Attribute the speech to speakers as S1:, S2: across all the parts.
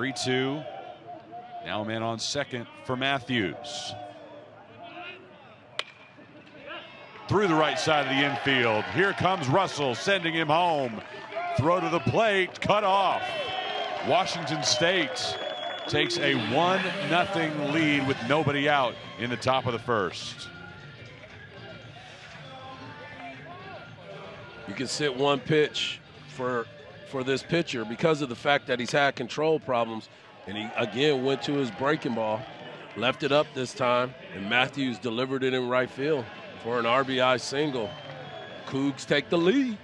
S1: 3 2. Now a man on second for Matthews. Through the right side of the infield. Here comes Russell, sending him home. Throw to the plate, cut off. Washington State takes a 1 0 lead with nobody out in the top of the first.
S2: You can sit one pitch for for this pitcher because of the fact that he's had control problems. And he again went to his breaking ball, left it up this time, and Matthews delivered it in right field for an RBI single. Cougs take the lead.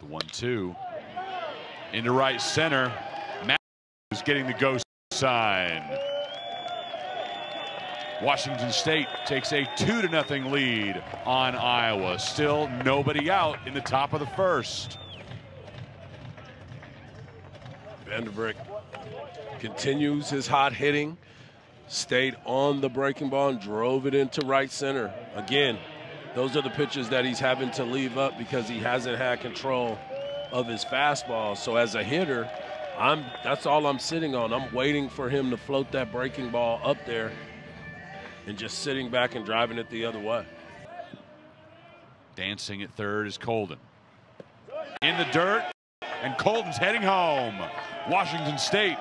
S1: The one two into right center. Matthews getting the go sign. Washington State takes a two to nothing lead on Iowa. Still nobody out in the top of the first.
S2: Vanderbrick continues his hot hitting, stayed on the breaking ball and drove it into right center. Again, those are the pitches that he's having to leave up because he hasn't had control of his fastball. So as a hitter, I'm that's all I'm sitting on. I'm waiting for him to float that breaking ball up there and just sitting back and driving it the other way.
S1: Dancing at third is Kolden. In the dirt, and Kolden's heading home. Washington State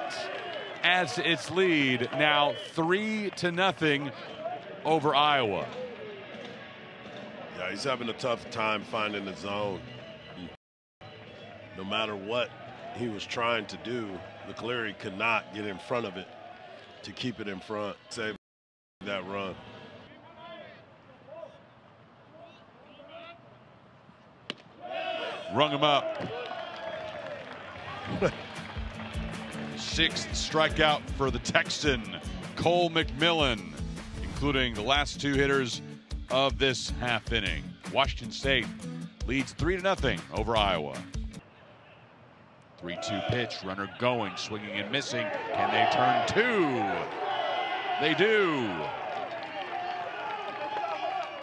S1: adds to its lead now three to nothing over Iowa.
S2: Yeah, he's having a tough time finding the zone. No matter what he was trying to do, McCleary could not get in front of it to keep it in front. Save that run.
S1: Rung him up. Sixth strikeout for the Texan, Cole McMillan, including the last two hitters of this half inning. Washington State leads three to nothing over Iowa. 3-2 pitch, runner going, swinging and missing. Can they turn two? They do.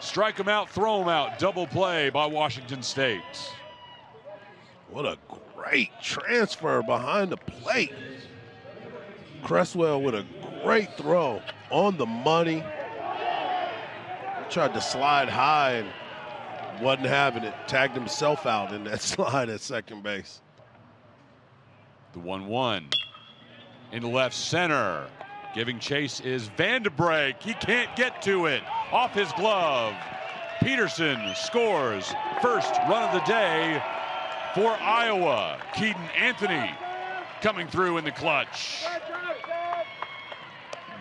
S1: Strike them out, throw them out. Double play by Washington State.
S2: What a great transfer behind the plate. Cresswell with a great throw on the money. Tried to slide high and wasn't having it. Tagged himself out in that slide at second base.
S1: The 1 1 into left center. Giving chase is Vanderbrake. He can't get to it. Off his glove. Peterson scores. First run of the day for Iowa. Keaton Anthony coming through in the clutch.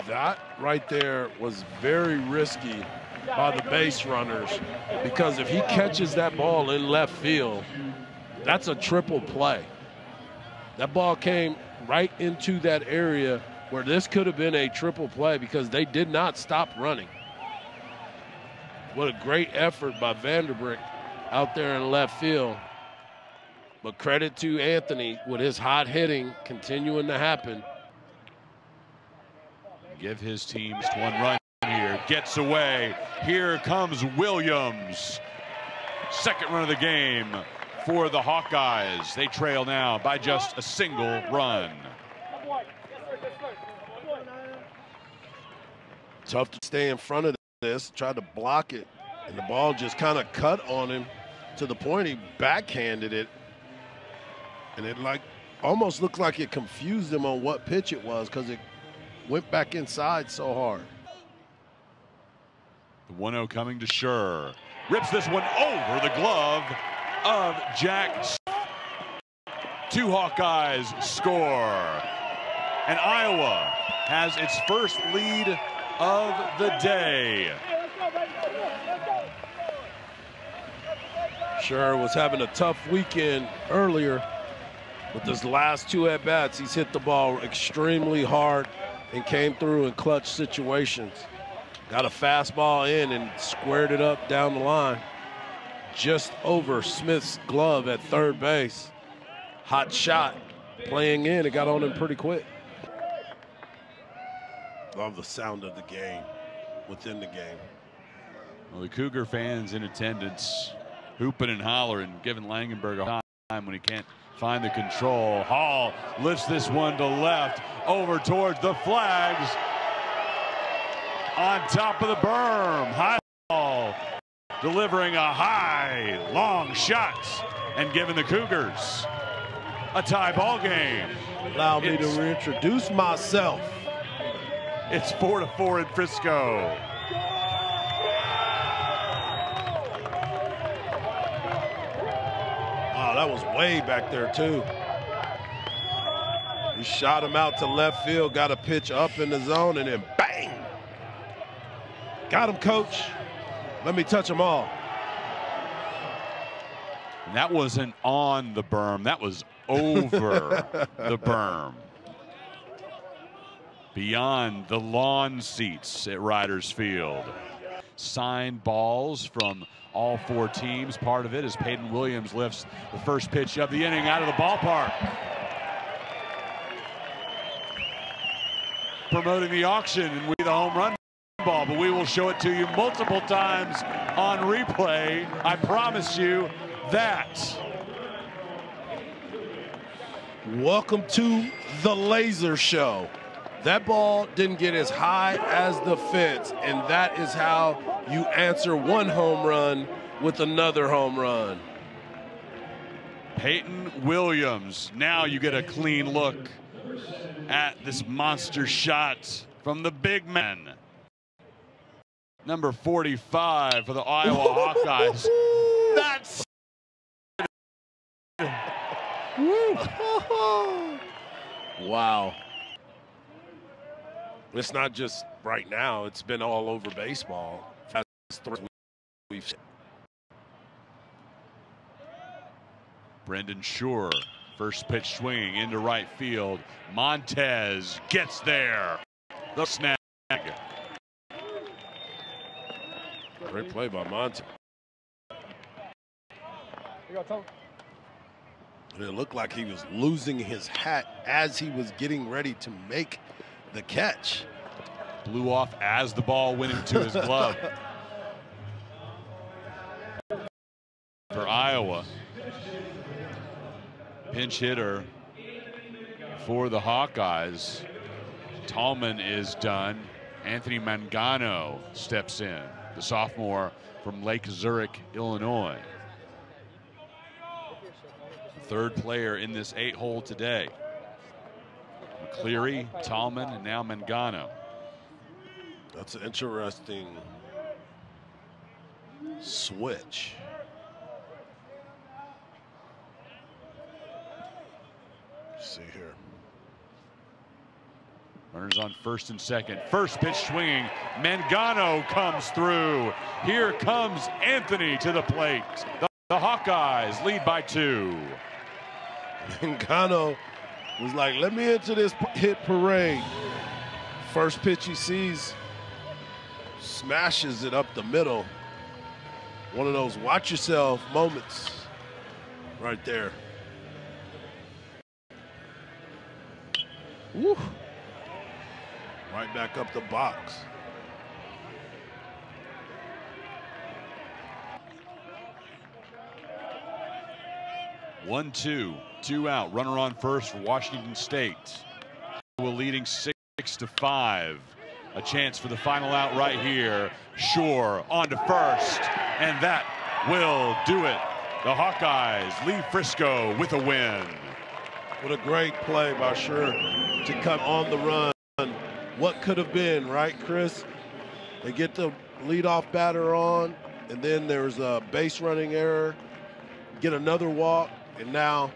S2: That right there was very risky by the base runners because if he catches that ball in left field, that's a triple play. That ball came right into that area where this could have been a triple play because they did not stop running. What a great effort by Vanderbrick out there in left field. But credit to Anthony with his hot hitting continuing to happen.
S1: Give his teams one run here. Gets away. Here comes Williams. Second run of the game for the Hawkeyes. They trail now by just a single run.
S2: Tough to stay in front of this, tried to block it, and the ball just kind of cut on him to the point he backhanded it. And it like almost looked like it confused him on what pitch it was because it went back inside so hard.
S1: The 1 0 coming to Sher. Rips this one over the glove of Jack. Two Hawkeyes score. And Iowa has its first lead of the day.
S2: Sher was having a tough weekend earlier. With his last two at bats, he's hit the ball extremely hard and came through in clutch situations. Got a fastball in and squared it up down the line. Just over Smith's glove at third base. Hot shot playing in. It got on him pretty quick. Love the sound of the game within the game.
S1: Well, the Cougar fans in attendance hooping and hollering, giving Langenberg a time when he can't find the control. Hall lifts this one to left over towards the flags. On top of the berm, high ball delivering a high, long shot and giving the Cougars a tie ball game.
S2: Allow me
S1: It's-
S2: to reintroduce myself.
S1: It's four to four in Frisco.
S2: Oh, that was way back there, too. He shot him out to left field, got a pitch up in the zone, and then bang! Got him, coach. Let me touch them all.
S1: And that wasn't on the berm, that was over the berm. Beyond the lawn seats at Riders Field. Signed balls from all four teams. Part of it is Peyton Williams lifts the first pitch of the inning out of the ballpark. Promoting the auction and we the home run ball, but we will show it to you multiple times on replay. I promise you that.
S2: Welcome to the laser show. That ball didn't get as high as the fence, and that is how you answer one home run with another home run.
S1: Peyton Williams. Now you get a clean look at this monster shot from the big man. Number 45 for the Iowa Hawkeyes. That's
S2: wow. It's not just right now, it's been all over baseball. Fastest throw we've
S1: Brendan Sher. First pitch swinging into right field. Montez gets there. The snag.
S2: Great play by Montez. And it looked like he was losing his hat as he was getting ready to make the catch.
S1: Blew off as the ball went into his glove. For Iowa. Pinch hitter for the Hawkeyes. Tallman is done. Anthony Mangano steps in, the sophomore from Lake Zurich, Illinois. Third player in this eight hole today. McCleary, Tallman, and now Mangano.
S2: That's an interesting switch. Let's see here.
S1: Runners on first and second. First pitch swinging. Mangano comes through. Here comes Anthony to the plate. The, the Hawkeyes lead by two.
S2: Mangano was like, let me into this hit parade. First pitch he sees, smashes it up the middle. One of those watch yourself moments right there. Woo. Right back up the box.
S1: One, two, two out. Runner on first for Washington State. Iowa leading six to five. A chance for the final out right here. Sher on to first, and that will do it. The Hawkeyes leave Frisco with a win.
S2: What a great play by Sher to come on the run. What could have been, right, Chris? They get the leadoff batter on, and then there's a base running error, get another walk, and now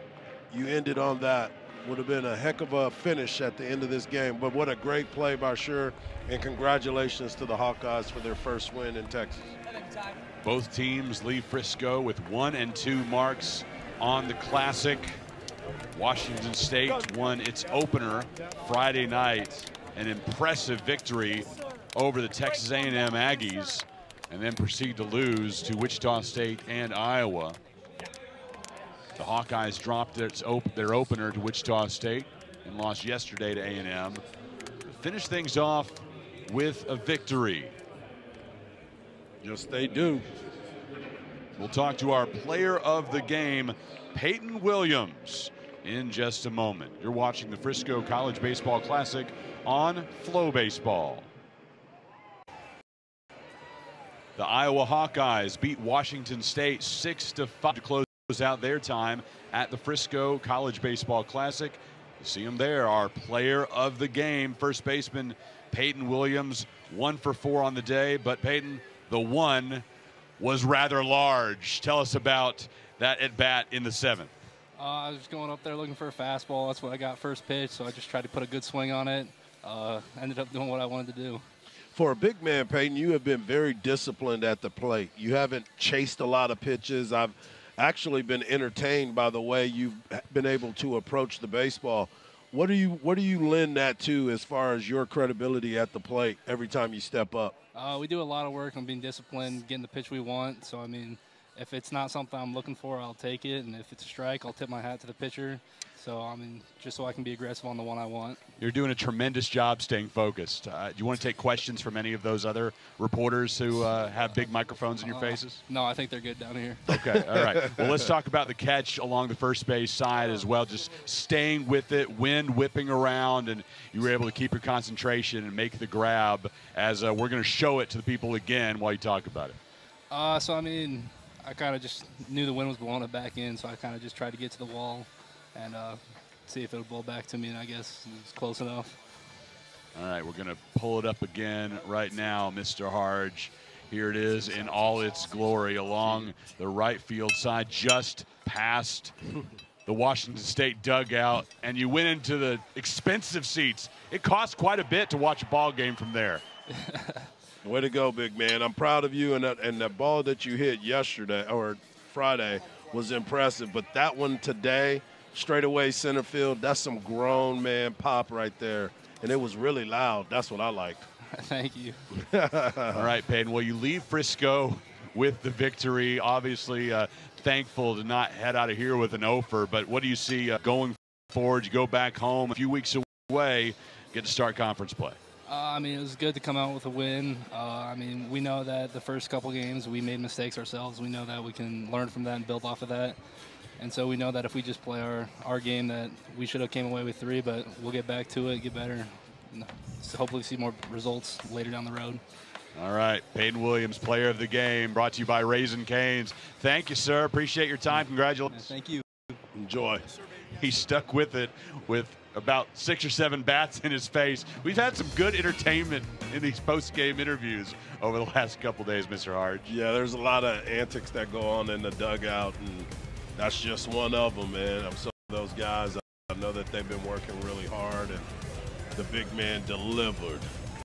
S2: you ended on that. Would have been a heck of a finish at the end of this game. But what a great play by Sher, and congratulations to the Hawkeyes for their first win in Texas.
S1: Both teams leave Frisco with one and two marks on the Classic. Washington State won its opener Friday night, an impressive victory over the Texas A&M Aggies, and then proceed to lose to Wichita State and Iowa. The Hawkeyes dropped its op their opener to Wichita State and lost yesterday to A&M. Finish things off with a victory.
S2: Yes, they do.
S1: We'll talk to our player of the game Peyton Williams in just a moment. You're watching the Frisco College Baseball Classic on FloBaseball. The Iowa Hawkeyes beat Washington State 6 to 5 to close out their time at the Frisco College Baseball Classic. You see him there, our player of the game, first baseman Peyton Williams, one for four on the day. But Peyton, the one was rather large. Tell us about that at bat in the seventh.
S3: Uh, I was going up there looking for a fastball. That's what I got first pitch, so I just tried to put a good swing on it. Uh, ended up doing what I wanted to do.
S2: For a big man, Peyton, you have been very disciplined at the plate. You haven't chased a lot of pitches. I've actually been entertained by the way you've been able to approach the baseball. What do you what do you lend that to as far as your credibility at the plate every time you step up?
S3: Uh, we do a lot of work on being disciplined, getting the pitch we want. So I mean, if it's not something I'm looking for, I'll take it, and if it's a strike, I'll tip my hat to the pitcher. So I mean, just so I can be aggressive on the one I want.
S1: You're doing a tremendous job staying focused. Uh, do you want to take questions from any of those other reporters who uh, have big microphones in your
S3: Uh,
S1: faces?
S3: No, I think they're good down here.
S1: Okay, all right. Well, let's talk about the catch along the first base side as well. Just staying with it, wind whipping around, and you were able to keep your concentration and make the grab. As uh, we're going to show it to the people again while you talk about it.
S3: Uh, so I mean, I kind of just knew the wind was blowing it back in, so I kind of just tried to get to the wall and uh, see if it would blow back to me, and I guess it was close enough.
S1: All right, we're going to pull it up again right now, Mr. Hardge. Here it is in all its glory along the right field side, just past the Washington State dugout, and you went into the expensive seats. It costs quite a bit to watch a ball game from there.
S2: Way to go, big man. I'm proud of you, and that, and that ball that you hit yesterday or Friday was impressive. But that one today, straight away center field, that's some grown man pop right there. And it was really loud. That's what I liked.
S3: Thank you.
S1: All right, Peyton. Well, you leave Frisco with the victory. Obviously, uh, thankful to not head out of here with an offer. But what do you see uh, going forward? You go back home a few weeks away, get to start conference play.
S3: Uh, I mean, it was good to come out with a win. Uh, I mean, we know that the first couple games we made mistakes ourselves. We know that we can learn from that and build off of that. And so we know that if we just play our, our game, that we should have came away with three, but we'll get back to it, get better, and hopefully see more results later down the road.
S1: All right, Peyton Williams, player of the game, brought to you by Raising Cane's. Thank you, sir. Appreciate your time. Congratulations.
S3: Thank you.
S2: Enjoy.
S1: He stuck with it with about six or seven bats in his face. We've had some good entertainment in these post-game interviews over the last couple days, Mr. Hardge.
S2: Yeah, there's a lot of antics that go on in the dugout, and that's just one of them, man. I'm so those guys. I know that they've been working really hard, and the big man delivered.